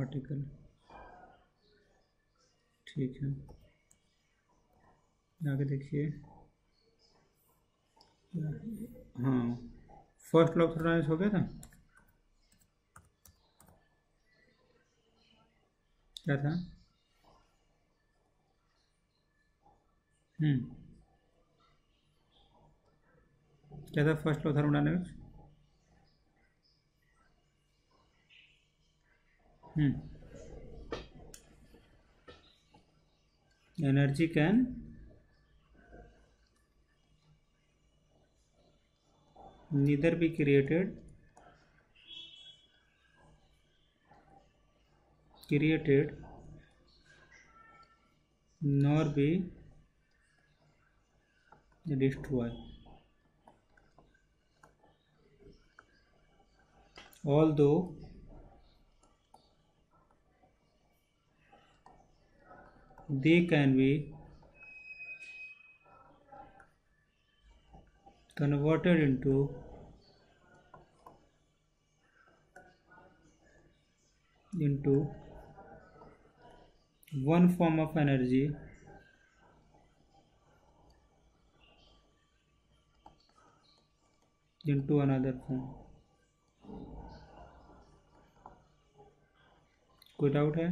Article ठीक है आगे देखिए हाँ फर्स्ट लॉक थोड़ा हो गया था क्या था हम्म क्या था first law thermodynamics Energy can neither be created nor be destroyed. Although they can be converted into into one form of energy into another form कोई डाउट है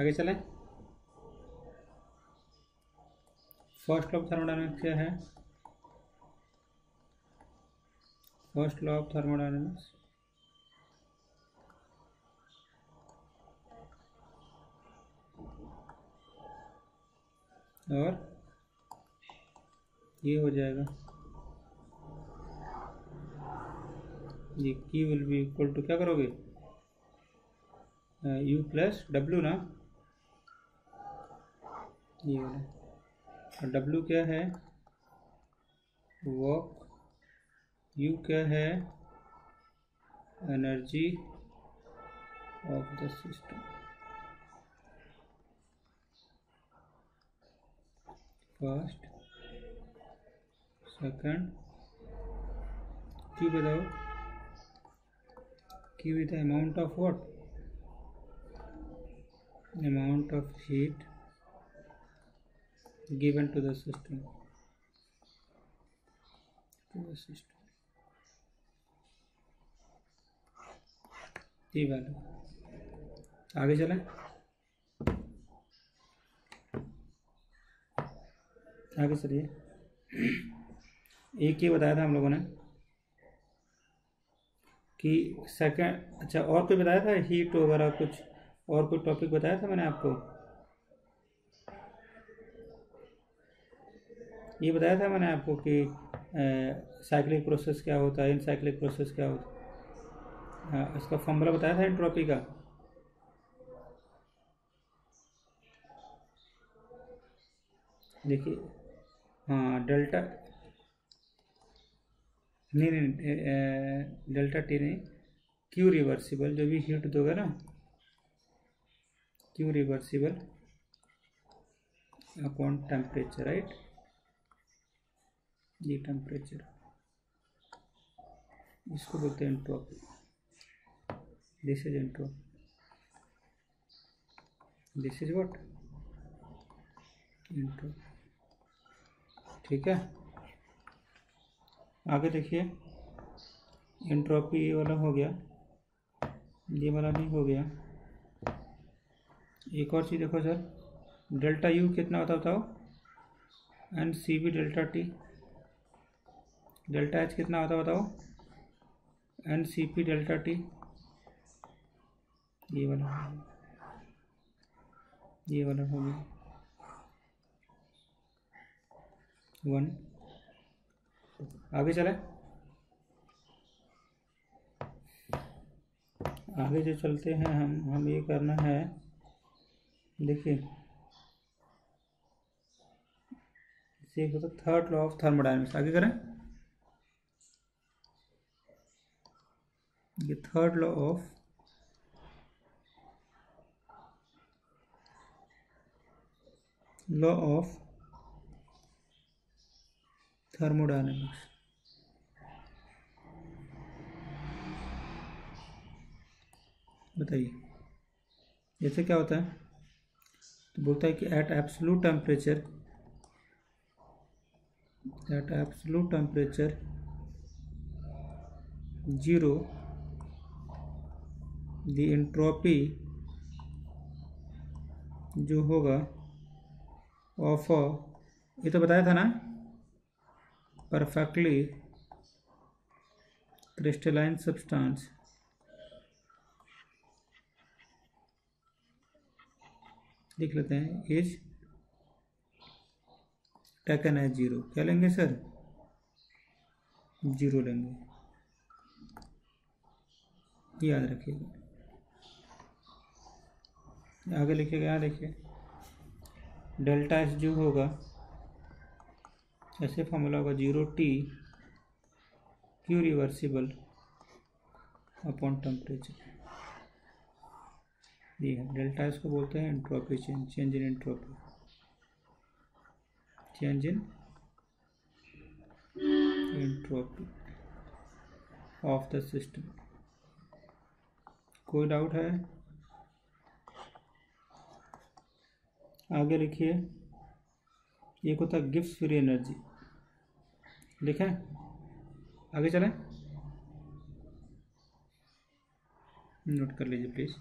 आगे चलें फर्स्ट लॉ ऑफ थर्मोडायनेमिक्स क्या है फर्स्ट लॉ ऑफ थर्मोडायनेमिक्स और ये हो जाएगा ये की विल बी इक्वल टू क्या करोगे यू प्लस डब्ल्यू ना ये वाला डब्ल्यू क्या है वॉक यू क्या है energy of the system first second Q बताओ give me the amount of what amount of heat given to the system to the system ये वैल्यू आगे चलें आगे चलिए एक ये बताया था हम लोगों ने कि सेकंड अच्छा और कोई बताया था हीट वगैरह कुछ और कोई टॉपिक बताया था मैंने आपको ये बताया था मैंने आपको कि साइक्लिक प्रोसेस क्या होता है इन साइक्लिक प्रोसेस क्या होता है हाँ, इसका फॉर्मूला बताया था एंट्रोपी का देखिए हाँ डेल्टा नहीं नहीं डेल्टा टी नहीं क्यू रिवर्सिबल जो भी हीट दोगे ना Q reversible upon temperature right ये टेम्परेचर इसको बोलते हैं entropy this is entropy this is what entropy ठीक है आगे देखिए एंट्रोपी ये वाला हो गया ये वाला भी हो गया एक और चीज़ देखो सर डेल्टा यू कितना होता बताओ and C B delta T delta H कितना होता बताओ and C P delta T ये वाला ये वाला हो गया वन आगे चले आगे जो चलते हैं हम हम ये करना है देखिए थर्ड लॉ ऑफ थर्मोडाइनमिक्स आगे करें ये third law of law of thermodynamics बताइए जैसे क्या होता है तो बोलता है कि at absolute temperature at absolute temperature zero the entropy जो होगा ऑफ ये तो बताया था ना perfectly crystalline substance लिख लेते हैं इज टेकन है जीरो क्या लेंगे सर जीरो लेंगे याद रखिएगा आगे लिखिएगा यहाँ देखिए डेल्टा एस जो होगा ऐसे फॉर्मूला होगा zero T Q reversible upon temperature जी हाँ डेल्टा इसको बोलते हैं entropy change change in entropy change in entropy of the system कोई डाउट है आगे लिखिए एक होता है गिफ्ट फ्री एनर्जी लिखें आगे चलें नोट कर लीजिए प्लीज़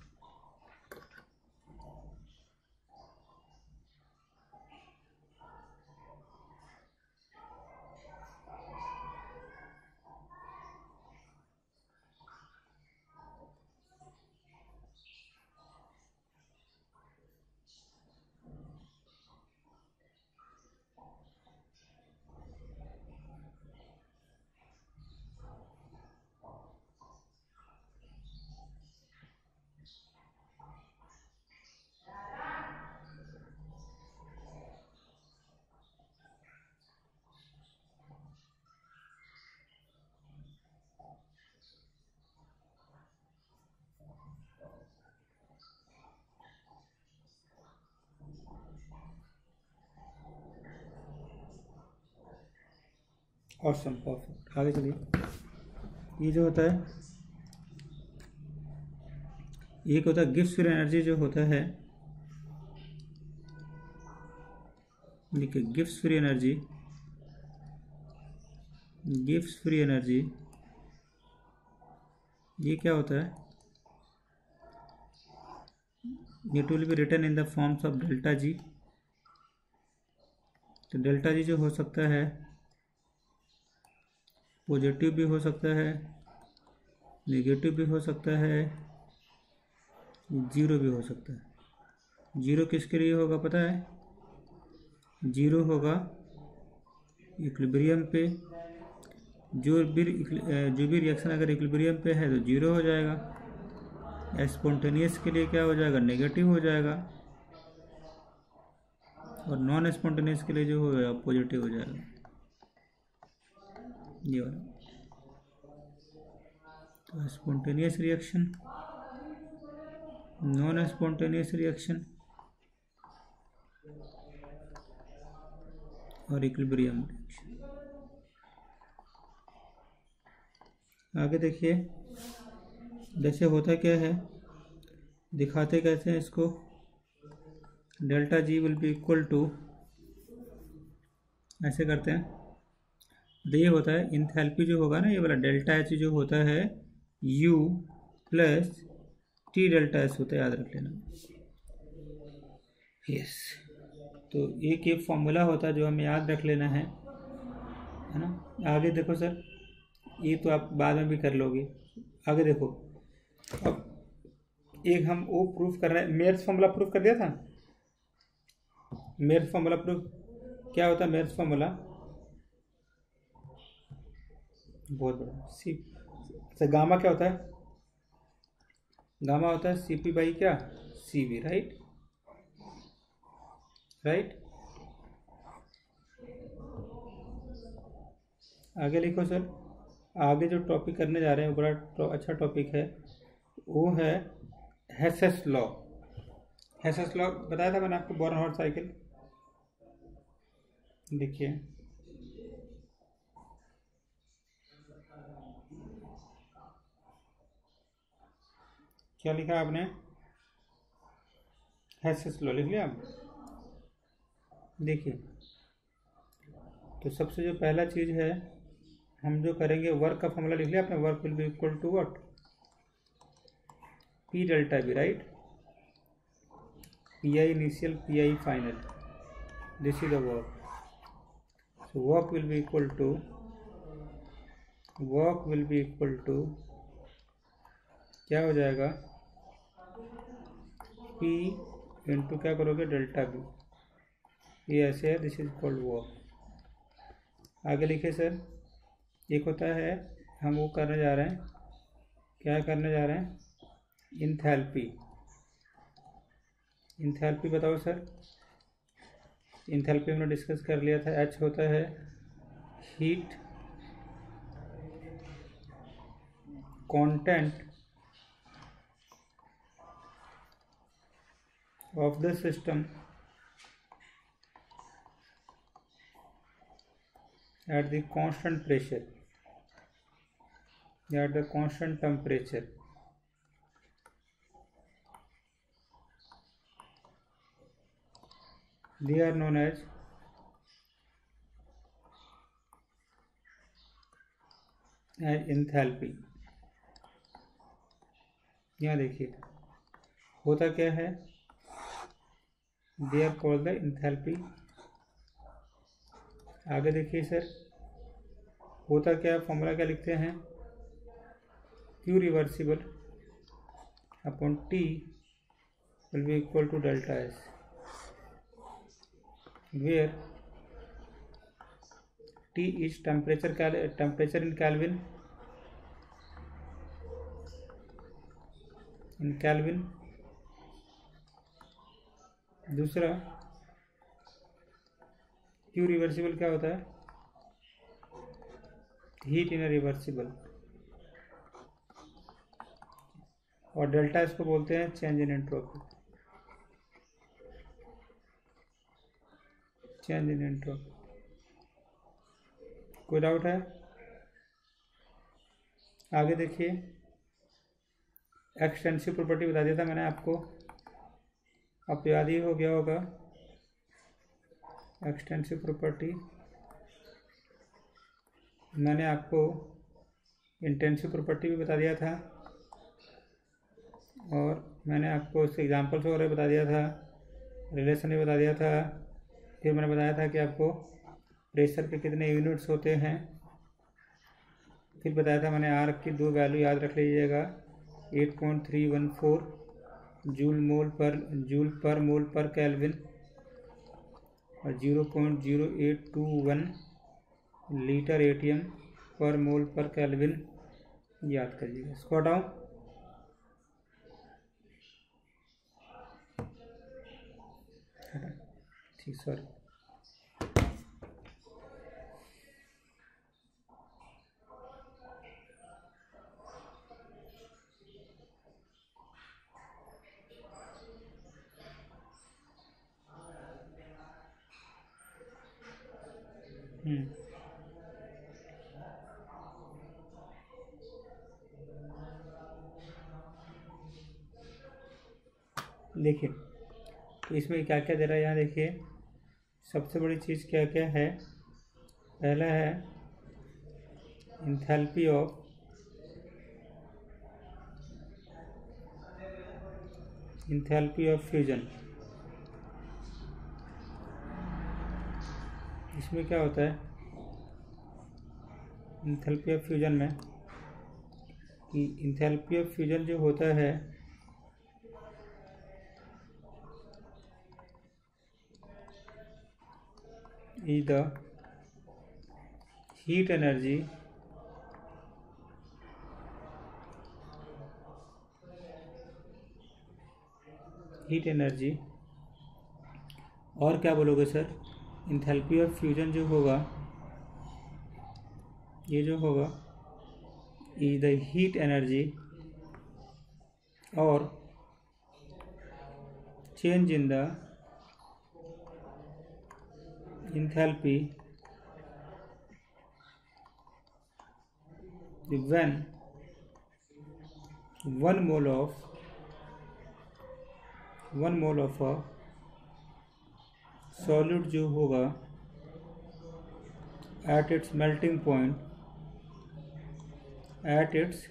ऑसम परफेक्ट आगे चलिए ये जो होता है ये क्या होता है गिफ्ट योर एनर्जी जो होता है देखिए gift free energy gift free energy ये क्या होता है it will be return in the forms of delta G तो डेल्टा जी जो हो सकता है पॉजिटिव भी हो सकता है नेगेटिव भी हो सकता है ज़ीरो भी हो सकता है ज़ीरो किसके लिए होगा पता है ज़ीरो होगा इक्लिब्रियम पे जो भी जो भी रिएक्शन अगर इक्लिब्रियम पे है तो ज़ीरो हो जाएगा एस्पोंटेनियस के लिए क्या हो जाएगा नेगेटिव हो जाएगा और नॉन स्पॉन्टेनियस के लिए जो होगा पॉजिटिव हो जाएगा ये वाला तो spontaneous reaction non spontaneous reaction और इक्विलिब्रियम रिएक्शन आगे देखिए जैसे होता क्या है दिखाते कैसे हैं इसको delta G will be equal to ऐसे करते हैं तो ये होता है इंथैल्पी जो होगा ना ये वाला डेल्टा एच जो होता है U plus T delta H होता है याद रख लेना यस तो एक ये फॉर्मूला होता है जो हमें याद रख लेना है है ना आगे देखो सर ये तो आप बाद में भी कर लोगे आगे देखो अब एक हम वो प्रूफ कर रहे हैं मेयर्स फॉर्मूला प्रूफ कर दिया था मेयर्स फॉर्मूला प्रूफ क्या होता है मेयर्स फॉर्मूला बहुत बड़ा सी अच्छा गामा क्या होता है गामा होता है सी पी बाई क्या सी वी राइट राइट आगे लिखो सर आगे जो टॉपिक करने जा रहे हैं बड़ा तो अच्छा टॉपिक है वो है हेसेस लॉ हेसेस लॉ बताया था मैंने आपको बॉर्न हॉट साइकिल देखिए क्या लिखा आपने एस लो लिख लिया आप देखिए तो सबसे जो पहला चीज़ है हम जो करेंगे वर्क का फॉर्मूला लिख लिया आपने work will be equal to what P delta B right P I initial P I final this is the work so work will be equal to work will be equal to क्या हो जाएगा P into क्या करोगे delta B ये ऐसे है this is called work आगे लिखे सर एक होता है हम वो करने जा रहे हैं क्या करने जा रहे हैं इंथैल्पी इंथैल्पी बताओ सर इंथैल्पी हमने डिस्कस कर लिया था एच होता है heat content of the system at the constant pressure at the constant temperature they are known as as enthalpy यहाँ देखिए होता क्या है they are called the enthalpy आगे देखिए सर होता क्या फॉर्मूला क्या लिखते हैं Q reversible upon T will be equal to delta S where T is temperature temperature in kelvin in kelvin दूसरा क्यू रिवर्सिबल क्या होता है हीट इन रिवर्सिबल और डेल्टा इसको बोलते हैं change in entropy change in entropy कोई doubt है आगे देखिए एक्सटेंसिव प्रॉपर्टी बता दिया था मैंने आपको आपको याद ही हो गया होगा एक्सटेंसिव प्रॉपर्टी मैंने आपको इंटेंसिव प्रॉपर्टी भी बता दिया था और मैंने आपको उसके एग्जाम्पल्स वगैरह बता दिया था रिलेशन भी बता दिया था फिर मैंने बताया था कि आपको प्रेशर के कितने यूनिट्स होते हैं फिर बताया था मैंने आर की दो वैल्यू याद रख लीजिएगा eight point three one four joule mole पर जूल पर मोल पर कैलविन और zero point zero eight two one litre ATM पर मोल पर कैलविन याद करिएगा इसको हटाऊँ ठीक सॉरी देखिए तो इसमें क्या क्या दे रहा है यहाँ देखिए सबसे बड़ी चीज़ क्या क्या है पहला है enthalpy of enthalpy of fusion इसमें क्या होता है इंथेल्पी ऑफ फ्यूजन में कि ऑफ फ्यूजन जो होता है is the heat energy heat energy और क्या बोलोगे सर इंथेल्पी ऑफ फ्यूजन जो होगा ये जो होगा इज द हीट एनर्जी और change in the enthalpy when one mole of one mole of a solid जो होगा at its melting point at its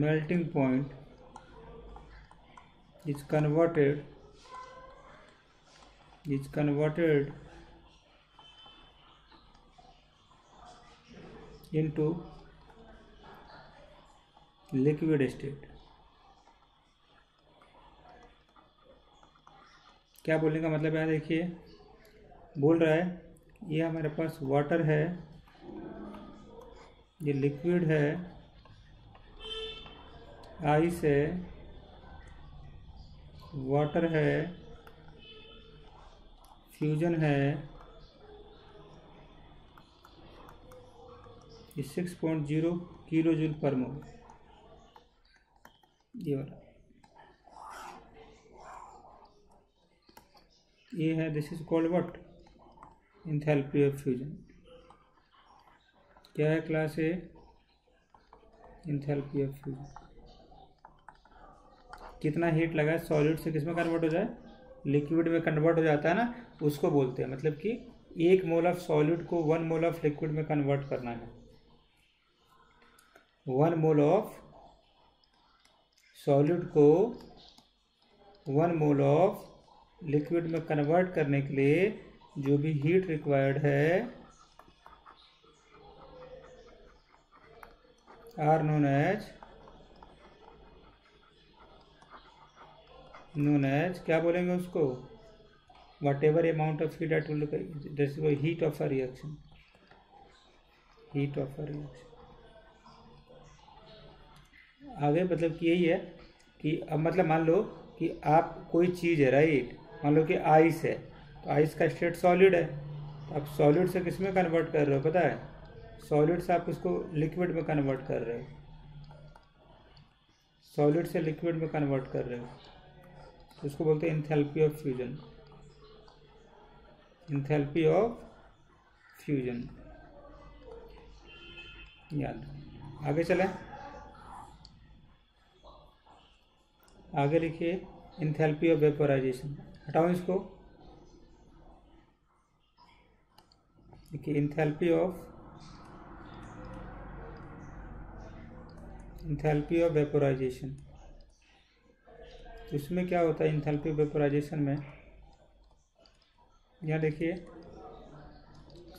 melting point is converted is converted into liquid state क्या बोलने का मतलब यहाँ देखिए बोल रहा है ये हमारे पास वाटर है ये लिक्विड है आइस है वाटर है फ्यूजन है six point zero kilo joule per mole ये वाला ये है this is called what enthalpy of fusion क्या है क्लास ए इंथेल्पी ऑफ फ्यूजन कितना हीट लगा सॉलिड से किसमें कन्वर्ट हो जाए लिक्विड में कन्वर्ट हो जाता है ना उसको बोलते हैं मतलब कि एक मोल ऑफ सॉलिड को वन मोल ऑफ लिक्विड में कन्वर्ट करना है वन मोल ऑफ सॉलिड को वन मोल ऑफ लिक्विड में कन्वर्ट करने के लिए जो भी हीट रिक्वायर्ड है are known as known as क्या बोलेंगे उसको whatever amount of heat at will जैसे heat of a reaction heat of a reaction आगे मतलब कि यही है कि अब मतलब मान लो कि आप कोई चीज़ है राइट मान लो कि आइस है तो आइस का स्टेट सॉलिड है तो आप सॉलिड से किस में कन्वर्ट कर रहे हो पता है सॉलिड से आप उसको लिक्विड में कन्वर्ट कर रहे हो सॉलिड से लिक्विड में कन्वर्ट कर रहे हो इसको बोलते हैं enthalpy of fusion enthalpy of fusion याद आगे चले आगे लिखिए इंथेल्पी ऑफ वेपोराइजेशन हटाओ इसको देखिए enthalpy of enthalpy of vaporization तो इसमें क्या होता है इंथेल्पी वेपोराइजेशन में यहाँ देखिए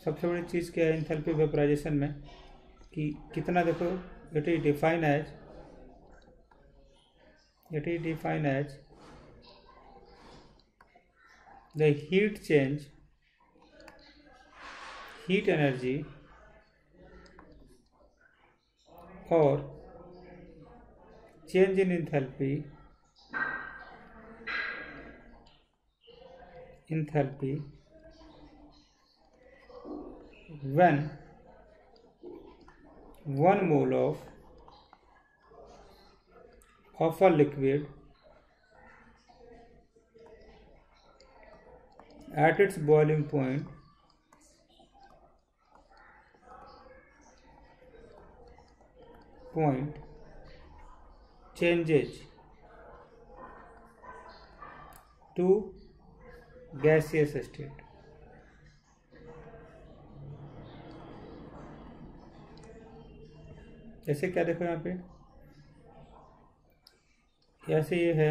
सबसे बड़ी चीज़ क्या है इंथेल्पी वेपोराइजेशन में कि कितना देखो it is define as it is define as the heat change heat energy और change in enthalpy enthalpy when 1 mole of of a liquid at its boiling point point changes to gaseous state ऐसे क्या देखो यहाँ पे ऐसे ये है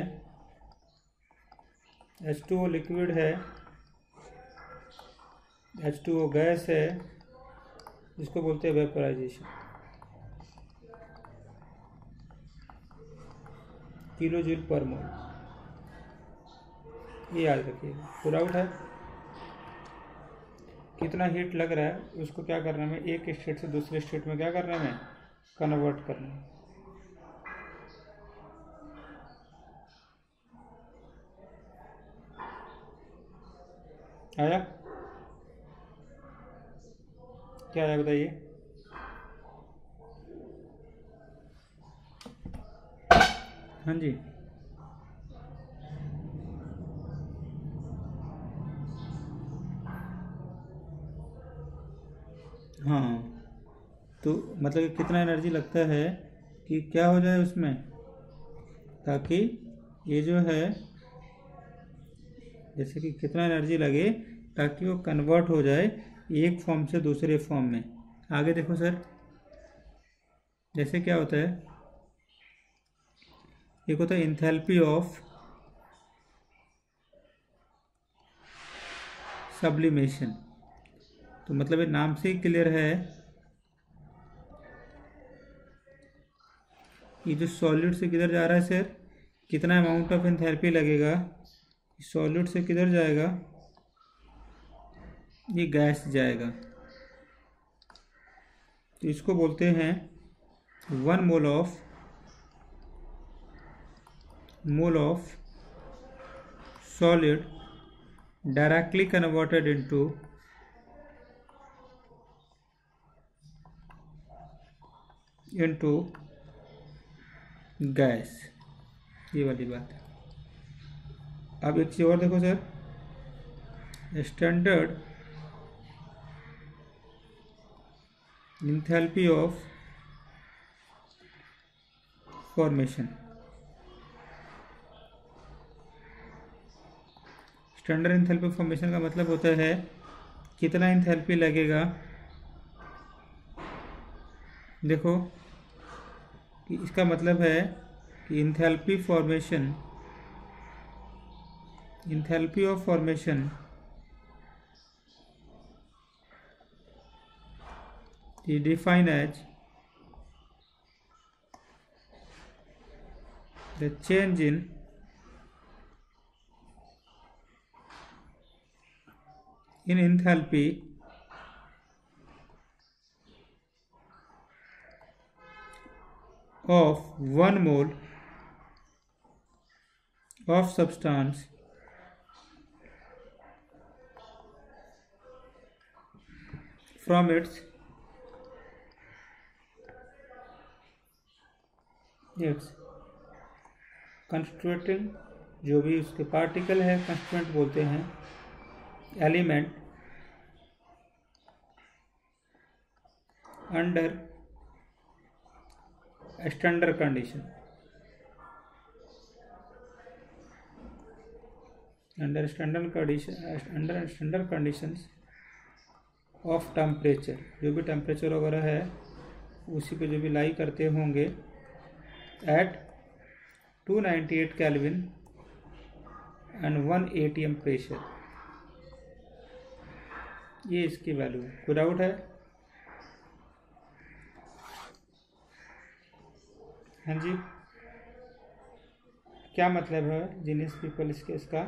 H two O liquid है एच टू ओ गैस है जिसको बोलते हैं वेपराइजेशन किलो जूल पर मोल ये याद रखिएगा पूरा आउट है कितना हीट लग रहा है उसको क्या करने में एक स्टेट से दूसरे स्टेट में क्या करने में कन्वर्ट करना है आया क्या आया बताइए हाँ जी हाँ तो मतलब कितना एनर्जी लगता है कि क्या हो जाए उसमें ताकि ये जो है जैसे कि कितना एनर्जी लगे ताकि वो कन्वर्ट हो जाए एक फॉर्म से दूसरे फॉर्म में आगे देखो सर जैसे क्या होता है एक होता है इंथेल्पी ऑफ सब्लिमेशन तो मतलब ये नाम से ही क्लियर है ये जो सॉलिड से किधर जा रहा है सर कितना अमाउंट ऑफ एंथेरेपी लगेगा सॉलिड से किधर जाएगा ये गैस जाएगा तो इसको बोलते हैं one mole of mole of solid directly converted into into gas ये वाली बात है अब एक चीज़ और देखो sir standard enthalpy of formation standard enthalpy formation का मतलब होता है कितना इंथेरेपी लगेगा देखो कि इसका मतलब है कि enthalpy formation enthalpy of formation is define as the change in in enthalpy of one mole of substance from its its constituting जो भी उसके पार्टिकल है कंस्टिट्यूंट बोलते हैं element under standard condition under standard condition under standard condition of temperature जो भी temperature वगैरह है उसी पे जो भी लाई करते होंगे at 298 kelvin and 1 ATM pressure ये इसकी वैल्यू है विदाउट है हाँ जी क्या मतलब है जीनियस पीपल इसके इसका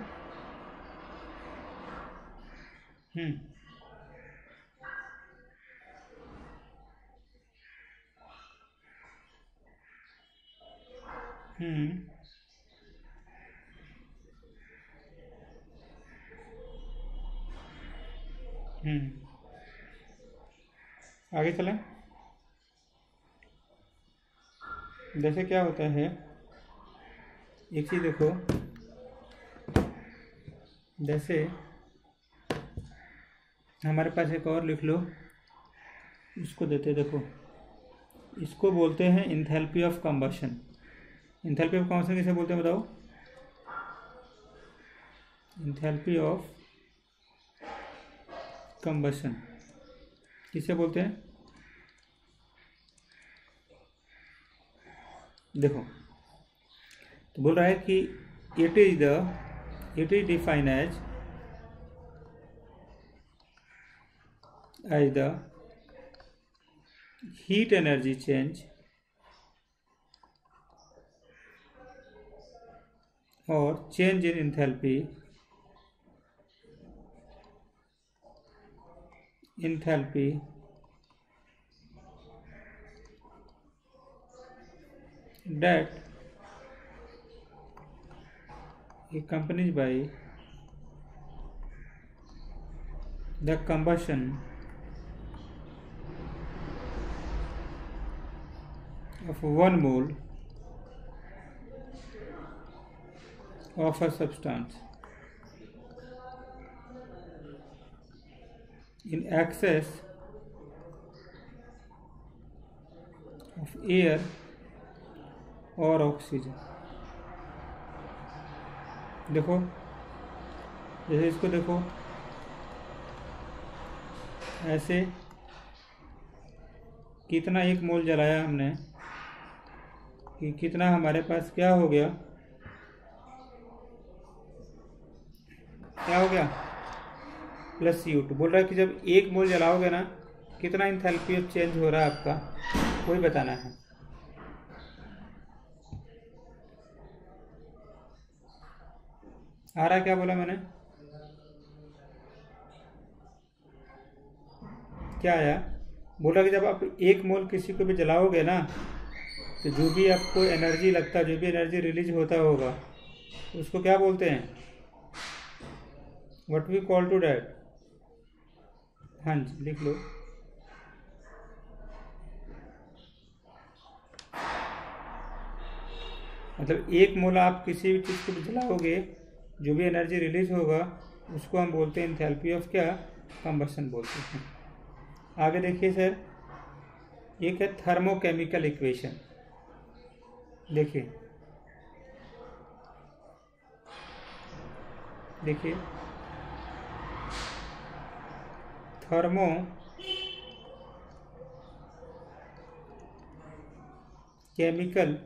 हम्म हम्म हम्म आगे चलें जैसे क्या होता है एक चीज़ देखो जैसे हमारे पास एक और लिख लो इसको देते देखो इसको बोलते हैं enthalpy of combustion enthalpy of combustion किसे बोलते हैं बताओ इंथेल्पी ऑफ कंबशन किसे बोलते हैं देखो तो बोल रहा है कि it is the it is define as as the heat energy change और change in enthalpy enthalpy that accompanied by the combustion of one mole of a substance in excess of air और oxygen देखो जैसे इसको देखो ऐसे कितना एक मोल जलाया हमने कि कितना हमारे पास क्या हो गया क्या हो गया प्लस सी टू बोल रहा है कि जब एक मोल जलाओगे ना कितना इंथेल्पी चेंज हो रहा है आपका वही बताना है आ रहा क्या बोला मैंने क्या आया बोला कि जब आप एक मोल किसी को भी जलाओगे ना तो जो भी आपको एनर्जी लगता है जो भी एनर्जी रिलीज होता होगा उसको क्या बोलते हैं what we call to that हाँ जी लिख लो मतलब एक मोल आप किसी भी चीज़ को जलाओगे जो भी एनर्जी रिलीज होगा उसको हम बोलते हैं इंथेल्पी ऑफ क्या कंबसन बोलते हैं आगे देखिए सर एक है थर्मोकेमिकल इक्वेशन देखिए देखिए थर्मो केमिकल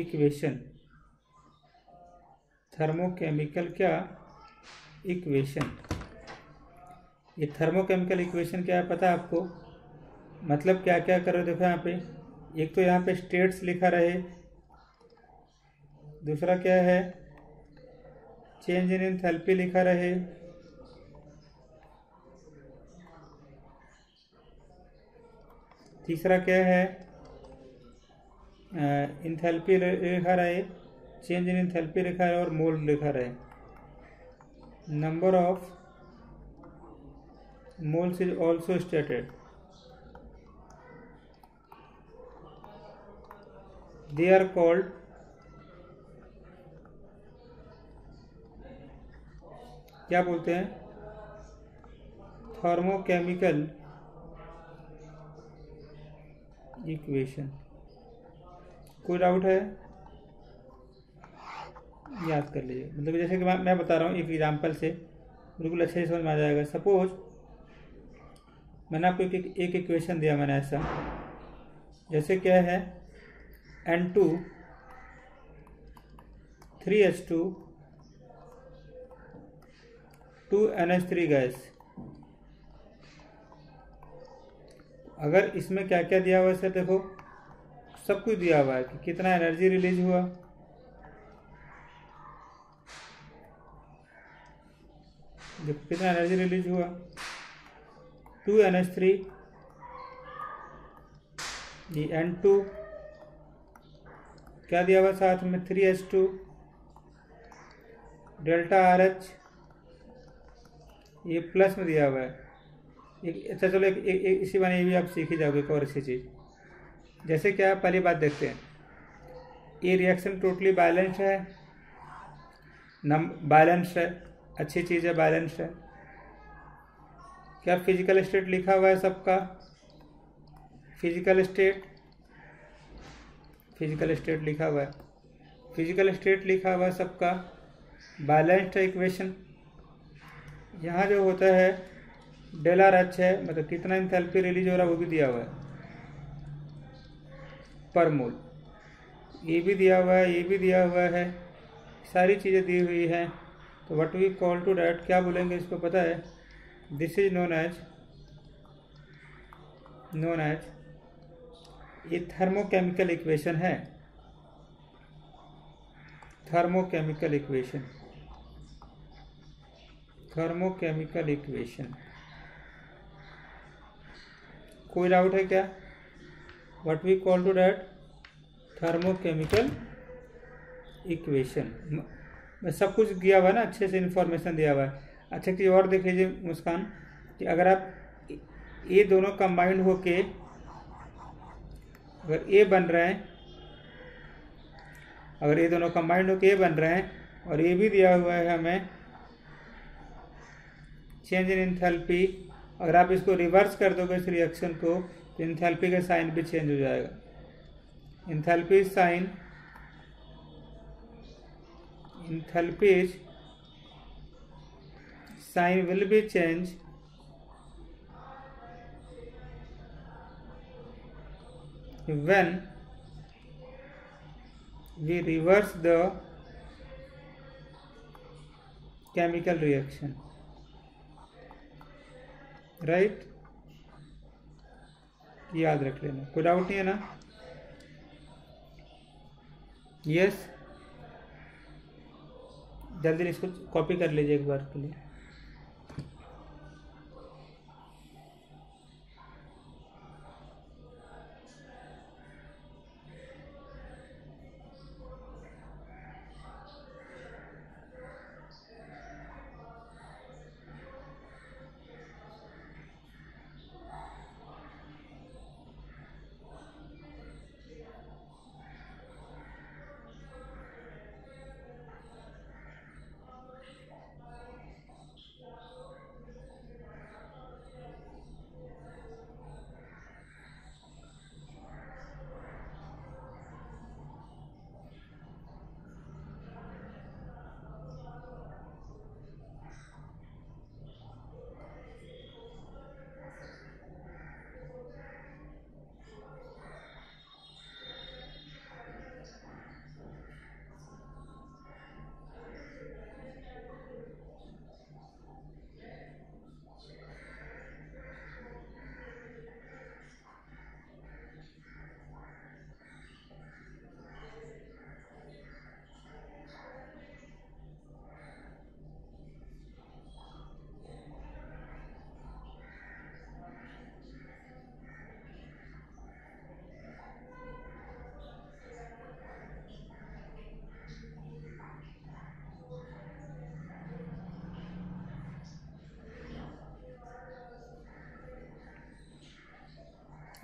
इक्वेशन थर्मोकेमिकल क्या इक्वेशन ये थर्मोकेमिकल इक्वेशन क्या है पता है आपको मतलब क्या क्या करो देखो यहाँ पे एक तो यहाँ पे स्टेट्स लिखा रहे दूसरा क्या है चेंज इन थेल्पी लिखा रहे तीसरा क्या है इंथेल्पी लिखा रहे चेंज इन एंथैल्पी लिखा है और मोल लिखा रहे number of moles is also stated they are called क्या बोलते हैं थर्मोकेमिकल इक्वेशन कोई डाउट है याद कर लीजिए मतलब जैसे कि मैं बता रहा हूँ एक एग्जाम्पल से बिल्कुल अच्छे से समझ में आ जाएगा सपोज मैंने आपको एक एक इक्वेशन दिया मैंने ऐसा जैसे क्या है N two three H two two N H three gas अगर इसमें क्या क्या दिया हुआ है सर देखो सब कुछ दिया हुआ है कि कितना एनर्जी रिलीज हुआ जब कितना एनर्जी रिलीज हुआ two N H three G N two क्या दिया हुआ साथ में three H two delta R H ये प्लस में दिया हुआ है एक अच्छा चलो एक, एक, एक इसी में भी आप सीख ही जाओगे एक और अच्छी चीज़ जैसे क्या पहली बात देखते हैं ये रिएक्शन टोटली बैलेंस है नम बैलेंस है अच्छी चीज़ है बैलेंस है क्या फिजिकल स्टेट लिखा हुआ है सबका फिजिकल स्टेट फिजिकल स्टेट लिखा हुआ है फिजिकल स्टेट लिखा हुआ है सबका बैलेंस्ड है इक्वेशन यहाँ जो होता है डेल आर एच है मतलब कितना इंथेल्पी रिलीज हो रहा है वो भी दिया हुआ है पर मोल ये भी दिया हुआ है ये भी दिया हुआ है सारी चीज़ें दी हुई हैं तो what we call to that क्या बोलेंगे इसको पता है this is known as known as ये थर्मोकेमिकल इक्वेशन है थर्मोकेमिकल इक्वेशन थर्मोकेमिकल इक्वेशन कोई डाउट है क्या what we call to that thermochemical equation सब कुछ दिया हुआ है ना अच्छे से इन्फॉर्मेशन दिया हुआ है अच्छा चीज़ और देख लीजिए मुस्कान कि अगर आप ये दोनों कंबाइंड होके अगर ए बन रहे हैं अगर ये दोनों कंबाइंड होके ए बन रहे हैं और ये भी दिया हुआ है हमें चेंज इन इंथेल्पी अगर आप इसको रिवर्स कर दोगे इस रिएक्शन को तो इंथेल्पी का साइन भी चेंज हो जाएगा enthalpy sign enthalpies sign will be changed when we reverse the chemical reaction right याद रख लेना कोई डाउट नहीं है ना यस yes? जल्दी इसको कॉपी कर लीजिए एक बार के लिए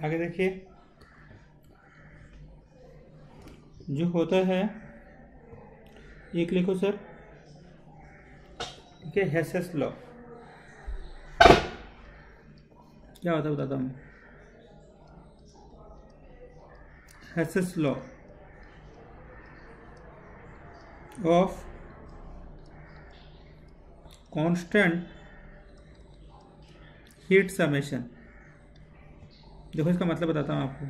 आगे देखिए जो होता है एक लिखो सर ठीक है हेसेस लॉ क्या होता है बताता हूँ Hess's law of constant heat summation देखो इसका मतलब बताता हूँ आपको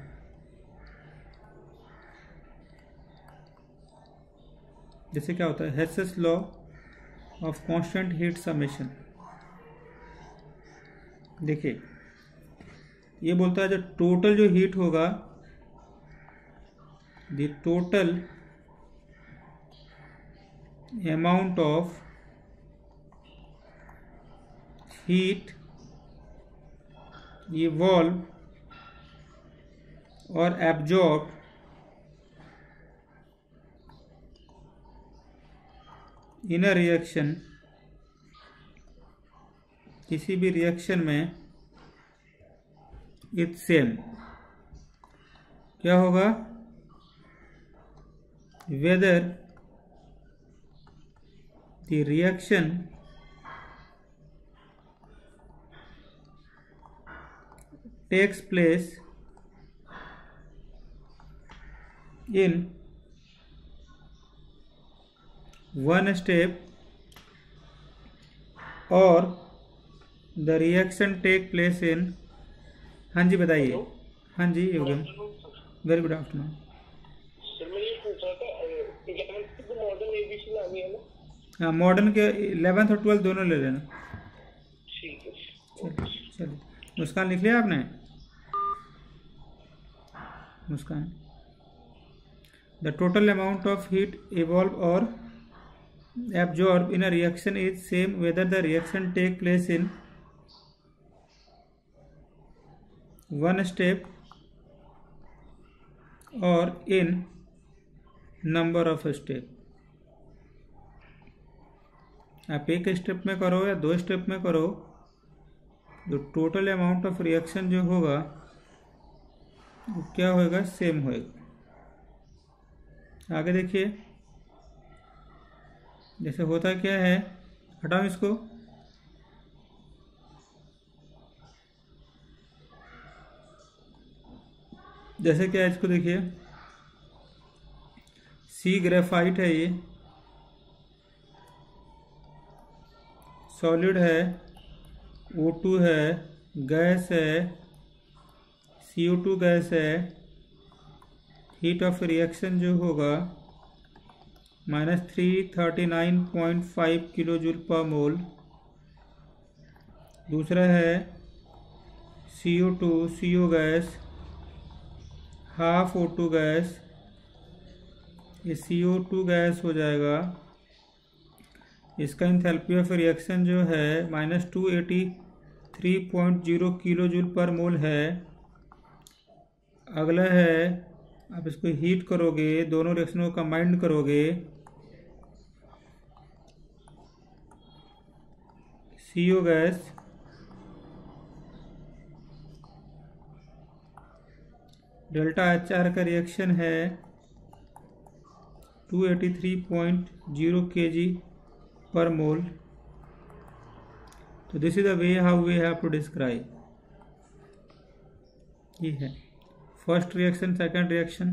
जैसे क्या होता है Hess's law of constant heat summation देखिए ये बोलता है जो टोटल जो हीट होगा the total amount of heat evolve और एब्जॉर्ब इन अ रिएक्शन किसी भी रिएक्शन में इट सेम क्या होगा whether the reaction takes place in one step और the reaction take place in हाँ जी बताइए हाँ जी योग वेरी गुड आफ्टरनून हाँ मॉडर्न के इलेवेंथ और ट्वेल्थ दोनों ले लेना चलिए मुस्कान लिख लिया आपने Muskaan the total amount of heat evolve और absorb in a reaction is same whether the reaction take place in one step और इन नंबर ऑफ स्टेप आप एक स्टेप में करो या दो स्टेप में करो तो टोटल अमाउंट ऑफ रिएक्शन जो होगा वो क्या होएगा सेम होएगा आगे देखिए जैसे होता क्या है हटाओ इसको जैसे क्या है इसको देखिए सी ग्रेफाइट है ये सॉलिड है ओ टू है गैस है सी ओ टू गैस है हीट ऑफ रिएक्शन जो होगा minus three thirty nine point five kilo joule per mole दूसरा है C O two C O gas half O two gas ये C O two gas हो जाएगा इसका enthalpy of reaction जो है minus two eighty three point zero kilo joule per mole है अगला है आप इसको हीट करोगे दोनों रिएक्शनों को कंबाइंड करोगे CO gas delta H R का रिएक्शन है 283.0 जी पर मोल तो this is the way how we have to describe ये है first reaction second reaction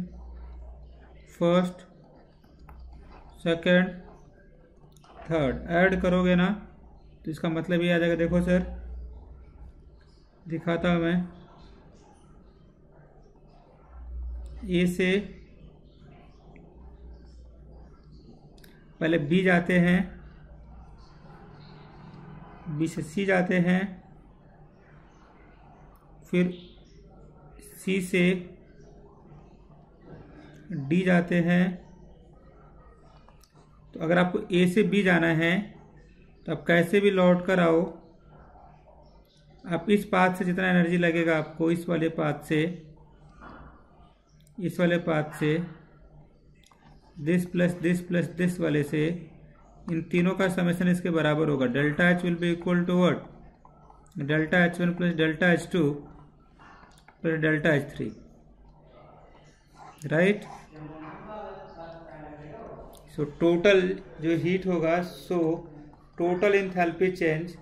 first second third add करोगे ना तो इसका मतलब ये आ जाएगा देखो सर दिखाता हूँ मैं ए से पहले बी जाते हैं बी से सी जाते हैं फिर सी से डी जाते हैं तो अगर आपको ए से बी जाना है तो आप कैसे भी लौट कर आओ आप इस पाथ से जितना एनर्जी लगेगा आपको इस वाले पाथ से इस वाले पाथ से this plus this plus this वाले से इन तीनों का समेसन इसके बराबर होगा delta H will be equal to what delta H one plus delta H two फिर delta H three right so total जो हीट होगा सो टोटल इंथैल्पी चेंज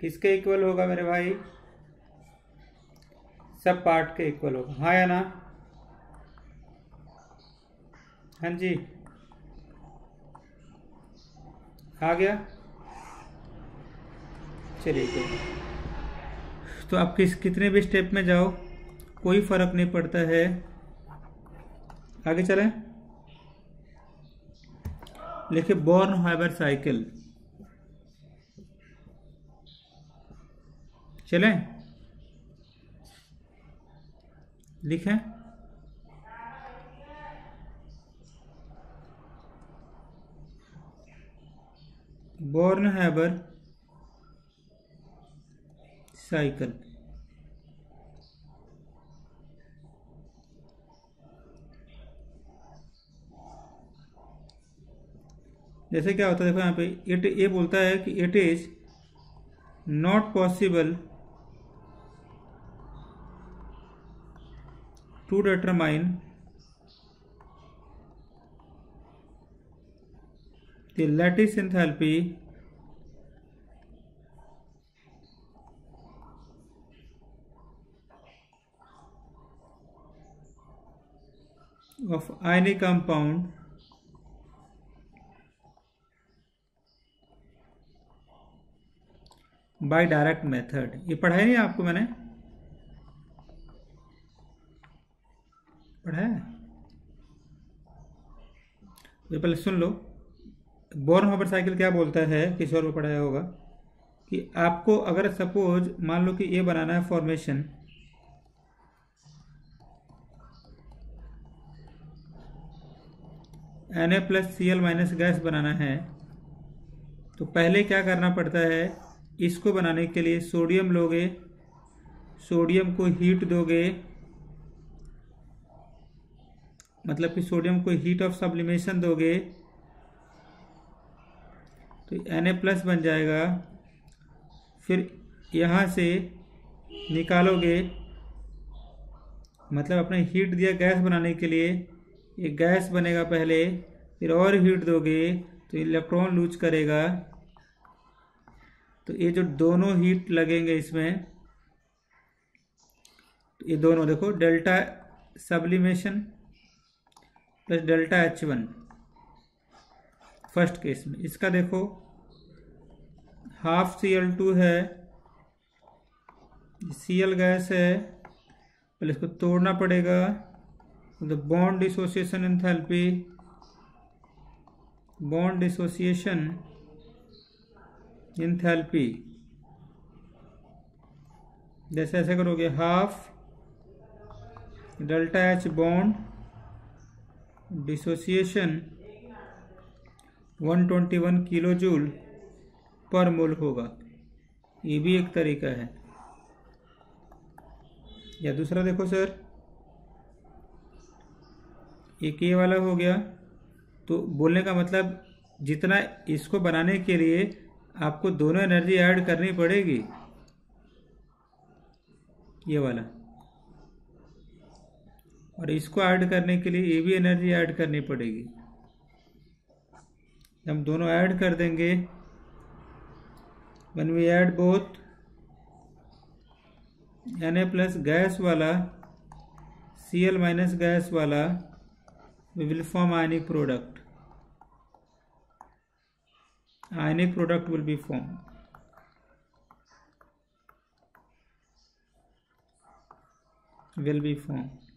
किसके इक्वल होगा मेरे भाई सब पार्ट के इक्वल होगा हाँ या ना हाँ जी आ गया चले गए तो आप किस कितने भी स्टेप में जाओ कोई फर्क नहीं पड़ता है आगे चलें लिखे बॉर्न हाइबर साइकिल चले लिखे बॉर्न हैबर साइकिल जैसे क्या होता है देखो यहाँ पे इट ये बोलता है कि it is not possible to determine the lattice enthalpy of any compound by direct method ये पढ़ाया नहीं आपको मैंने पढ़ाया पहले सुन लो बोर्न होबर साइकिल क्या बोलता है किशोर को पढ़ाया होगा कि आपको अगर सपोज मान लो कि ये बनाना है formation N A plus C L minus gas बनाना है तो पहले क्या करना पड़ता है इसको बनाने के लिए सोडियम लोगे सोडियम को हीट दोगे मतलब कि सोडियम को हीट ऑफ सब्लिमेशन दोगे तो एन ए प्लस बन जाएगा फिर यहाँ से निकालोगे मतलब अपने हीट दिया गैस बनाने के लिए ये गैस बनेगा पहले फिर और हीट दोगे तो इलेक्ट्रॉन लूज करेगा तो ये जो दोनों हीट लगेंगे इसमें तो ये दोनों देखो delta sublimation plus delta H one first case में इसका देखो हाफ सी एल टू है सी एल गैस है पहले इसको तोड़ना पड़ेगा the bond dissociation enthalpy bond dissociation enthalpy जैसे ऐसे करोगे half delta H bond dissociation 121 kilo joule per mole होगा ये भी एक तरीका है या दूसरा देखो सर एक ये वाला हो गया तो बोलने का मतलब जितना इसको बनाने के लिए आपको दोनों एनर्जी ऐड करनी पड़ेगी ये वाला और इसको ऐड करने के लिए ये भी एनर्जी ऐड करनी पड़ेगी हम दोनों ऐड कर देंगे when we add both N A plus gas वाला सी एल माइनस गैस वाला we will form ionic product ionic product will be formed will be formed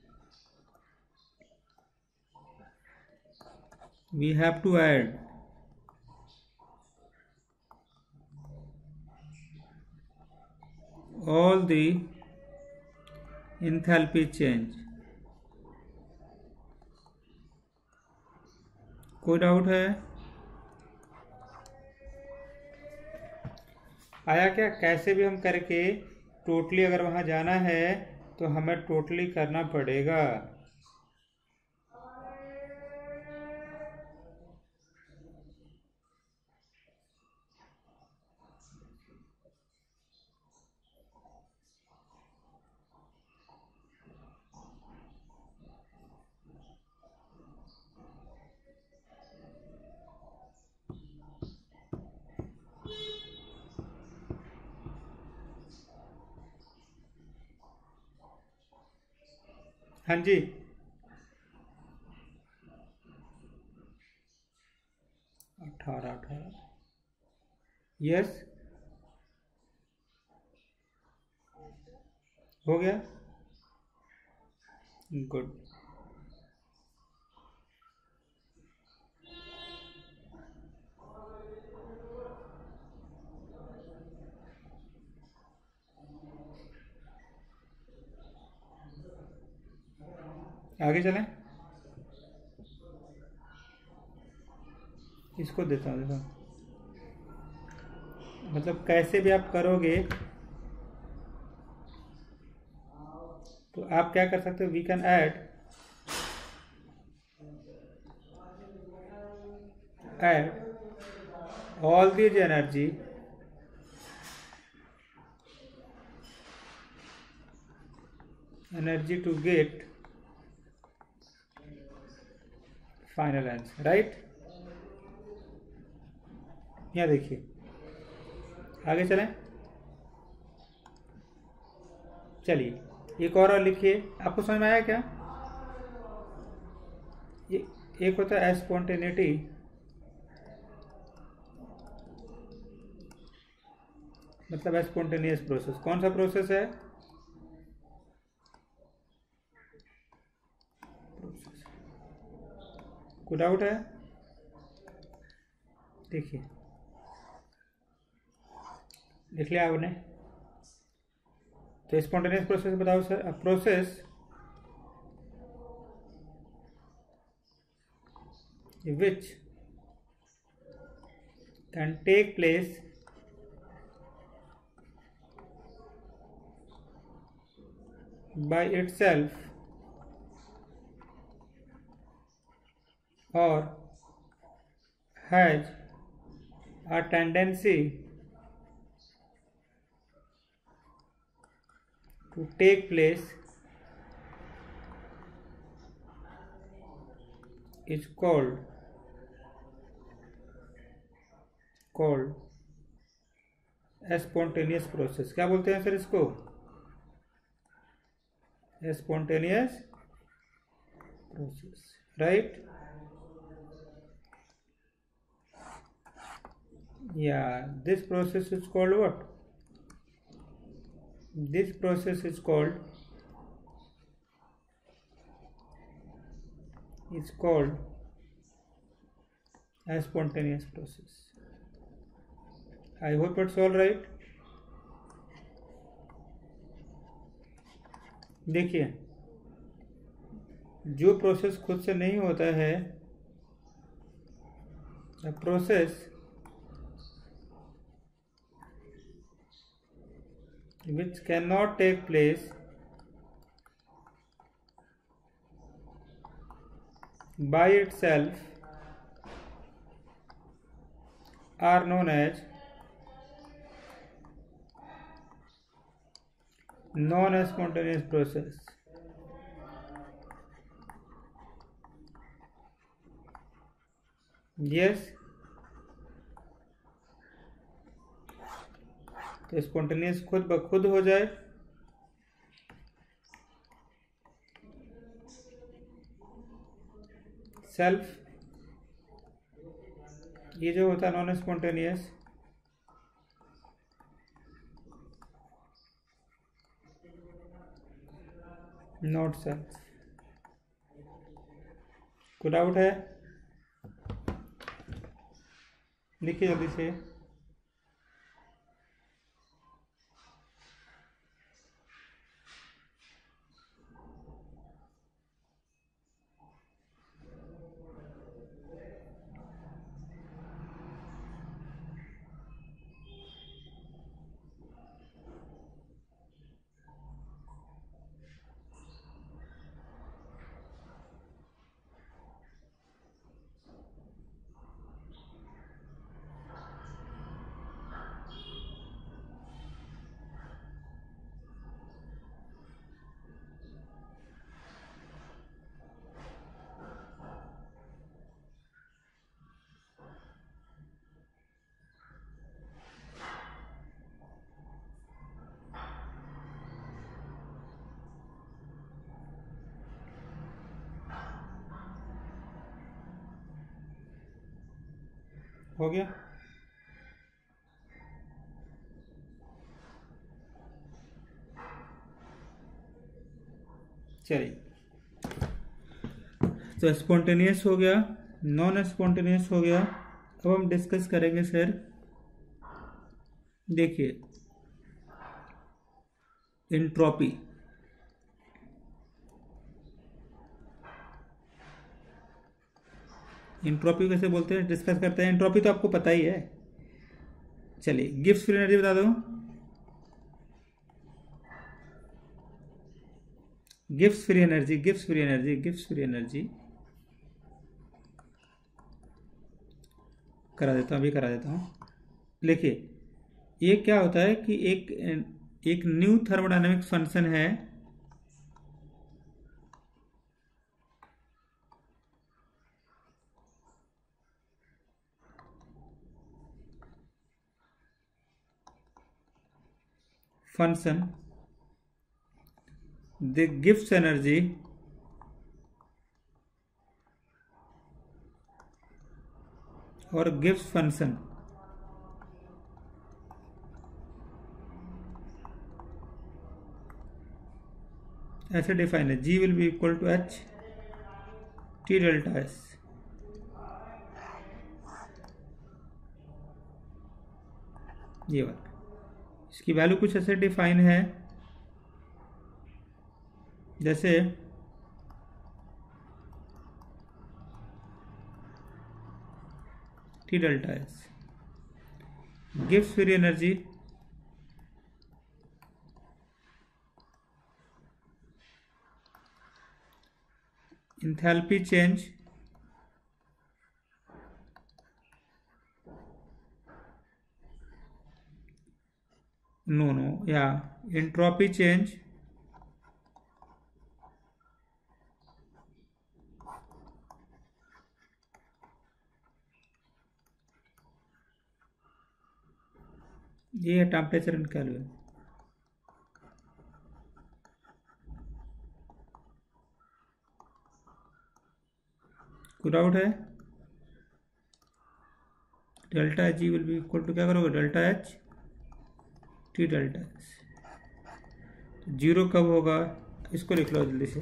we have to add all the enthalpy change कोई doubt है आया क्या कैसे भी हम करके टोटली अगर वहाँ जाना है तो हमें टोटली करना पड़ेगा हाँ जी अठारह अठारह यस हो गया गुड आगे चलें इसको देता हूँ देखो मतलब कैसे भी आप करोगे तो आप क्या कर सकते हो we can add add all these energy energy to get final answer right यहां देखिए आगे चलें चलिए एक और और लिखिए आपको समझ में आया क्या ये एक होता है एस्पॉन्टेनिटी मतलब एस्पॉन्टेनियस प्रोसेस कौन सा प्रोसेस है कोई डाउट है देखिए लिख लिया आपने तो स्पॉन्टेनियस प्रोसेस बताओ sir process which can take place by itself or has a tendency to take place is called called spontaneous process क्या बोलते हैं सर इसको spontaneous process right right? yeah this process is called what this process is called is called a spontaneous process i hope it's all right देखिए जो process खुद से नहीं होता है process which cannot take place by itself are known as non-spontaneous process. Yes, तो spontaneous खुद ब खुद हो जाए सेल्फ ये जो होता है नॉन स्पॉन्टेनियस नॉट सेल्फ कोई डाउट है लिखिए जल्दी से हो गया चलिए तो स्पॉन्टेनियस हो गया नॉन स्पॉन्टेनियस हो गया अब हम डिस्कस करेंगे सर देखिए इंट्रॉपी इंट्रॉपी कैसे बोलते हैं डिस्कस करते हैं इंट्रॉपी तो आपको पता ही है चलिए गिफ्ट फ्री एनर्जी बता दो gift free energy gift free energy gift free energy करा देता हूँ अभी करा देता हूँ देखिए ये क्या होता है कि एक एक न्यू थर्मोडाइनमिक फंक्शन है function they gives energy or gives function ऐसे डिफाइन है G will be equal to H T delta S ये वाला इसकी वैल्यू कुछ ऐसे डिफाइन है जैसे T delta S gives free energy enthalpy change no no yeah entropy change ये है टेम्परेचर एंड कैलविन डाउट है delta G will be equal to क्या करोगे डेल्टा एच टी डेल्टा तो जीरो कब होगा तो इसको लिख लो जल्दी से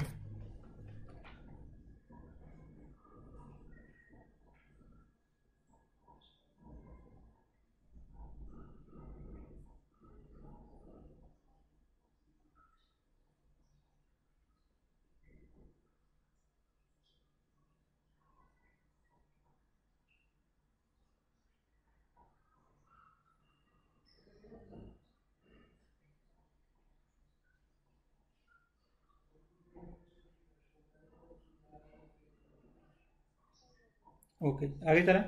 ओके आगे तरह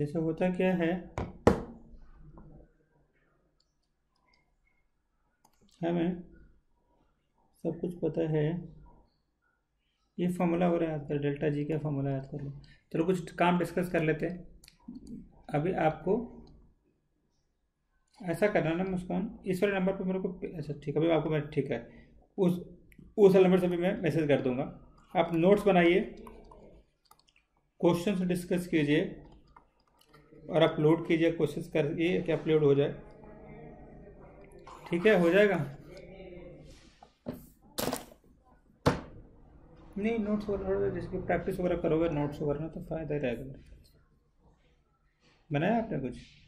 जैसे होता क्या है हमें सब कुछ पता है ये फॉर्मूला हो याद कर डेल्टा जी का फॉर्मूला याद कर लो चलो कुछ काम डिस्कस कर लेते हैं अभी आपको ऐसा करना ना मुस्कान इस वाले नंबर पे मेरे को अच्छा ठीक है अभी आपको मैं ठीक है उस उस नंबर से भी मैं मैसेज कर दूंगा आप नोट्स बनाइए क्वेश्चन डिस्कस कीजिए और अपलोड कीजिए कोशिश करिए कि अपलोड हो जाए ठीक है हो जाएगा नहीं नोट्स वगैरह जिसकी प्रैक्टिस वगैरह करोगे नोट्स वगैरह तो फ़ायदा ही रहेगा बनाया आपने कुछ